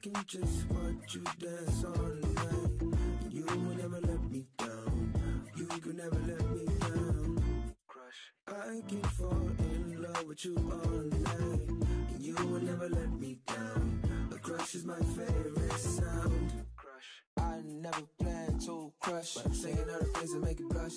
can just watch you dance all night. You will never let me down. You can never let me down. Crush. I can fall in love with you all night. You will never let me down. A crush is my favorite sound. Crush. I never plan to crush, but I'm saying other things that make you blush.